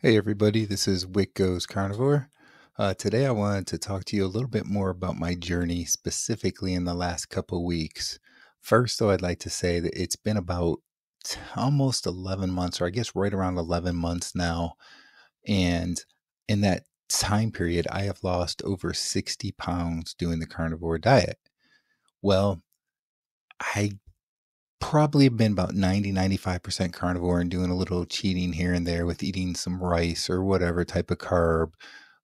Hey, everybody, this is Wick Goes Carnivore. Uh, today, I wanted to talk to you a little bit more about my journey, specifically in the last couple weeks. First, though, I'd like to say that it's been about almost 11 months, or I guess right around 11 months now. And in that time period, I have lost over 60 pounds doing the carnivore diet. Well, I probably been about 90 95% carnivore and doing a little cheating here and there with eating some rice or whatever type of carb.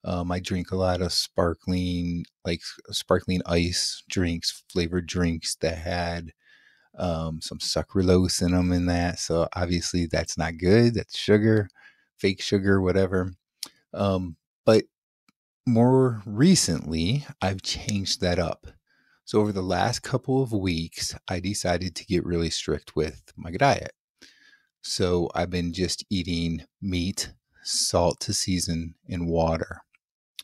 Um, i drink a lot of sparkling like sparkling ice drinks flavored drinks that had um, some sucralose in them in that so obviously that's not good that's sugar fake sugar whatever. Um, but more recently i've changed that up so, over the last couple of weeks, I decided to get really strict with my diet. So, I've been just eating meat, salt to season, and water,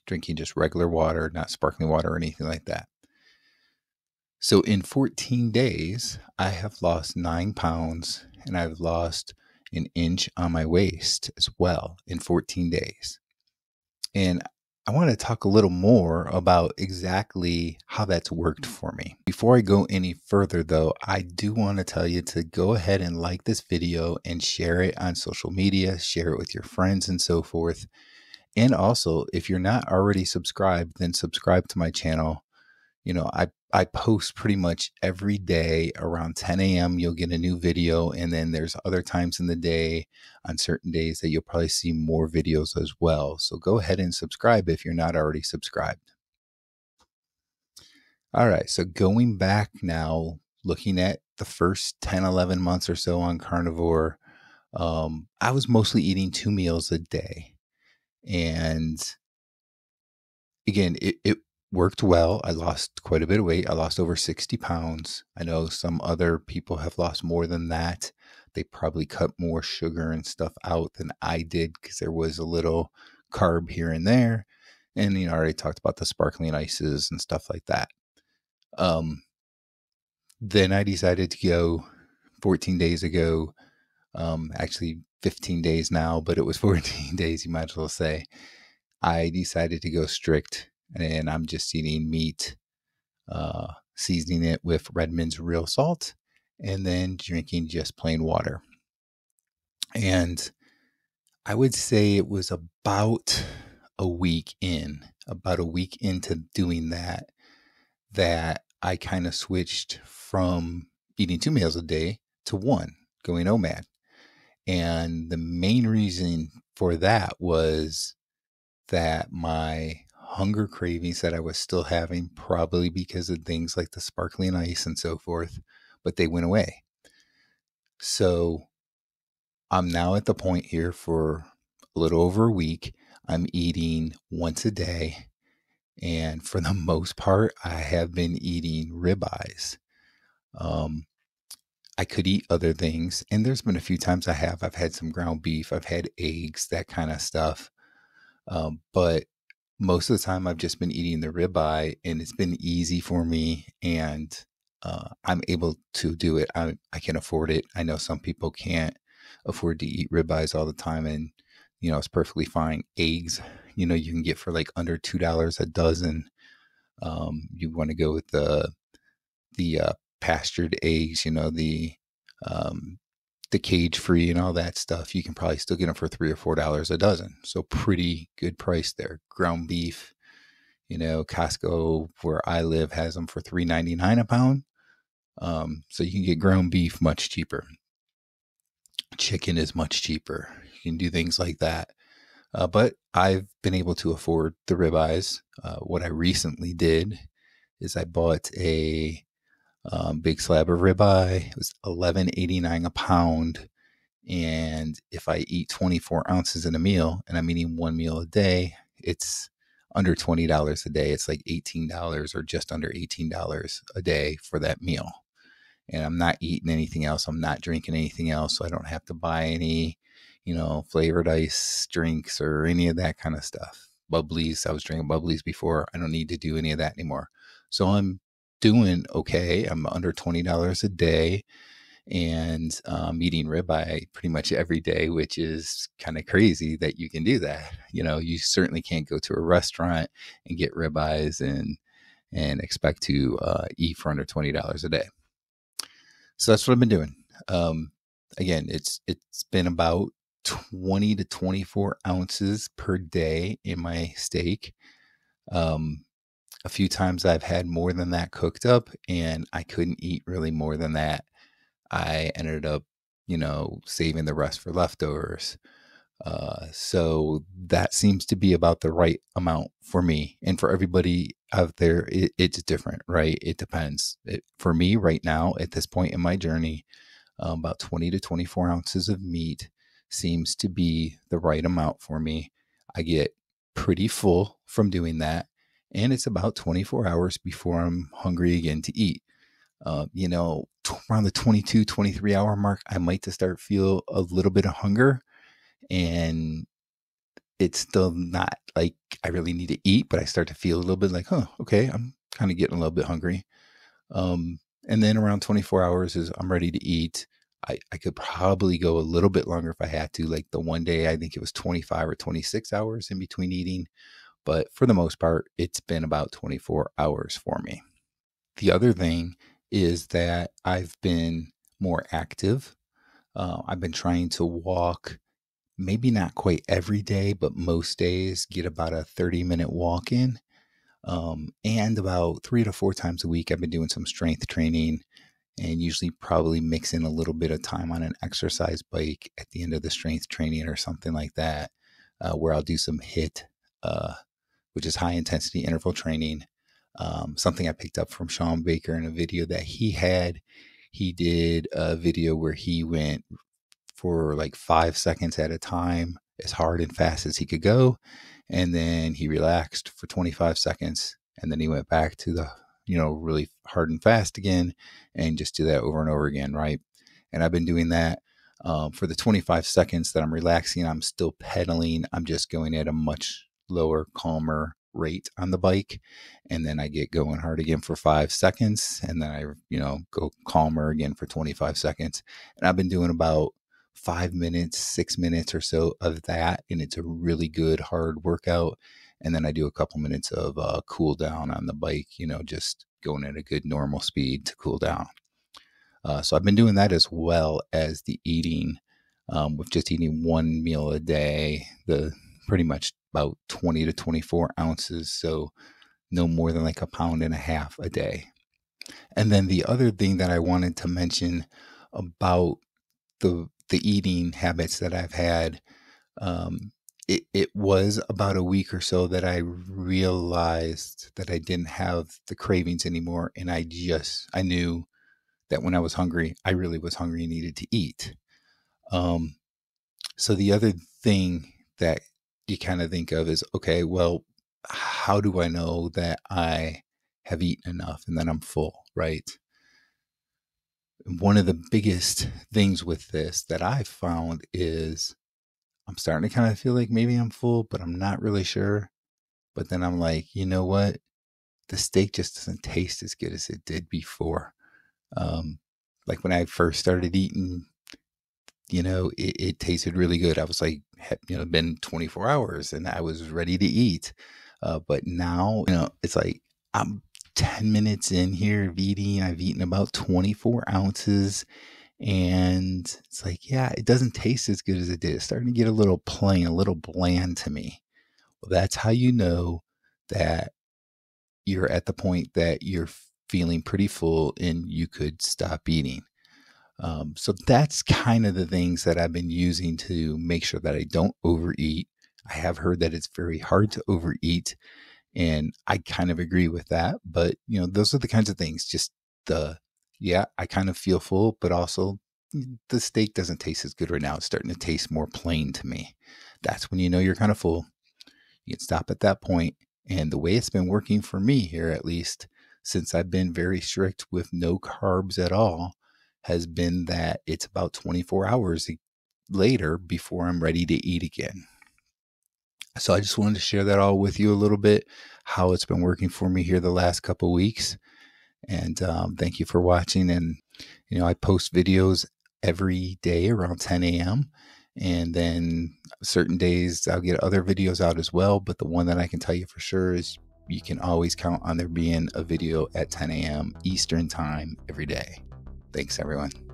drinking just regular water, not sparkling water or anything like that. So, in 14 days, I have lost nine pounds and I've lost an inch on my waist as well in 14 days. And I want to talk a little more about exactly how that's worked mm. for me. Before I go any further, though, I do want to tell you to go ahead and like this video and share it on social media, share it with your friends, and so forth. And also, if you're not already subscribed, then subscribe to my channel. You know, I I post pretty much every day around 10 a.m. You'll get a new video, and then there's other times in the day on certain days that you'll probably see more videos as well. So go ahead and subscribe if you're not already subscribed. All right, so going back now, looking at the first 10, 11 months or so on carnivore, um, I was mostly eating two meals a day. And again, it, it worked well. I lost quite a bit of weight. I lost over 60 pounds. I know some other people have lost more than that. They probably cut more sugar and stuff out than I did because there was a little carb here and there. And, you know, I already talked about the sparkling ices and stuff like that. Um, then I decided to go 14 days ago, um, actually 15 days now, but it was 14 days, you might as well say. I decided to go strict and I'm just eating meat, uh, seasoning it with Redmond's real salt, and then drinking just plain water. And I would say it was about a week in, about a week into doing that, that I kind of switched from eating two meals a day to one, going OMAD. And the main reason for that was that my hunger cravings that I was still having, probably because of things like the sparkling ice and so forth, but they went away. So I'm now at the point here for a little over a week. I'm eating once a day. And for the most part, I have been eating ribeyes. Um, I could eat other things. And there's been a few times I have. I've had some ground beef, I've had eggs, that kind of stuff. Um, but most of the time I've just been eating the ribeye and it's been easy for me and uh, I'm able to do it. I, I can afford it. I know some people can't afford to eat ribeyes all the time and you know it's perfectly fine. Eggs, you know, you can get for like under two dollars a dozen. Um, you want to go with the the uh, pastured eggs, you know, the um, the cage free and all that stuff, you can probably still get them for three or four dollars a dozen. So pretty good price there. Ground beef, you know, Costco where I live has them for three ninety nine a pound. Um, so you can get ground beef much cheaper. Chicken is much cheaper. You can do things like that. Uh, but I've been able to afford the ribeyes. Uh, what I recently did is I bought a um, big slab of ribeye. It was eleven eighty nine a pound, and if I eat twenty four ounces in a meal, and I'm eating one meal a day, it's under twenty dollars a day. It's like eighteen dollars or just under eighteen dollars a day for that meal. And I'm not eating anything else. I'm not drinking anything else, so I don't have to buy any, you know, flavored ice drinks or any of that kind of stuff. Bubblies. I was drinking bubblies before. I don't need to do any of that anymore. So I'm doing okay. I'm under $20 a day and um, eating ribeye pretty much every day, which is kind of crazy that you can do that. You know, you certainly can't go to a restaurant and get ribeyes and and expect to uh, eat for under twenty dollars a day. So that's what I've been doing. Um, again, it's it's been about twenty to twenty four ounces per day in my steak. Um, a few times I've had more than that cooked up, and I couldn't eat really more than that I ended up, you know, saving the rest for leftovers. Uh, so that seems to be about the right amount for me. And for everybody out there, it, it's different, right? It depends. It, for me, right now, at this point in my journey, um, about 20 to 24 ounces of meat seems to be the right amount for me. I get pretty full from doing that. And it's about 24 hours before I'm hungry again to eat uh, you know, around the 22, 23 hour mark, I might to start feel a little bit of hunger and it's still not like I really need to eat, but I start to feel a little bit like, huh, okay, I'm kind of getting a little bit hungry. Um, and then around 24 hours is I'm ready to eat. I, I could probably go a little bit longer if I had to. Like the one day, I think it was 25 or 26 hours in between eating. But for the most part, it's been about 24 hours for me. The other thing is that I've been more active. Uh, I've been trying to walk, maybe not quite every day, but most days, get about a 30 minute walk in. Um, and about three to four times a week, I've been doing some strength training and usually probably mix in a little bit of time on an exercise bike at the end of the strength training or something like that, uh, where I'll do some HIIT uh, which is high intensity interval training um, something I picked up from Shawn Baker in a video that he had. He did a video where he went for like five seconds at a time, as hard and fast as he could go. And then he relaxed for 25 seconds. And then he went back to the, you know, really hard and fast again and just do that over and over again. Right. And I've been doing that um, for the 25 seconds that I'm relaxing. I'm still pedaling. I'm just going at a much lower, calmer rate on the bike and then I get going hard again for 5 seconds and then I you know go calmer again for 25 seconds and I've been doing about 5 minutes 6 minutes or so of that and it's a really good hard workout and then I do a couple minutes of uh, cool down on the bike you know just going at a good normal speed to cool down. Uh, so I've been doing that as well as the eating um, with just eating one meal a day the pretty much about 20 to 24 ounces. So no more than like a pound and a half a day. And then the other thing that I wanted to mention about the the eating habits that I've had, um, it, it was about a week or so that I realized that I didn't have the cravings anymore. And I just, I knew that when I was hungry, I really was hungry and needed to eat. Um, so the other thing that you kind of think of is okay, well, how do I know that I have eaten enough and that I'm full, right? One of the biggest things with this that I've found is I'm starting to kind of feel like maybe I'm full, but I'm not really sure. But then I'm like, you know what? The steak just doesn't taste as good as it did before. Um, like when I first started eating you know, it, it, tasted really good. I was like, you know, been 24 hours and I was ready to eat. Uh, but now, you know, it's like I'm 10 minutes in here of eating. I've eaten about 24 ounces. And it's like, yeah, it doesn't taste as good as it did. It's starting to get a little plain, a little bland to me. Well, that's how you know that you're at the point that you're feeling pretty full and you could stop eating. Um, so that's kind of the things that I've been using to make sure that I don't overeat. I have heard that it's very hard to overeat, and I kind of agree with that. But you know, those are the kinds of things. Just the yeah, I kind of feel full, but also the steak doesn't taste as good right now. It's starting to taste more plain to me. That's when you know you're kind of full. You can stop at that point. And the way it's been working for me here, at least since I've been very strict with no carbs at all, has been that it's about 24 hours later before I'm ready to eat again. So I just wanted to share that all with you a little bit, how it's been working for me here the last couple weeks. And um, thank you for watching. And You know, I post videos every day around 10 a.m. And then certain days I'll get other videos out as well. But the one that I can tell you for sure is you can always count on there being a video at 10 a.m. Eastern Time every day. Thanks, everyone.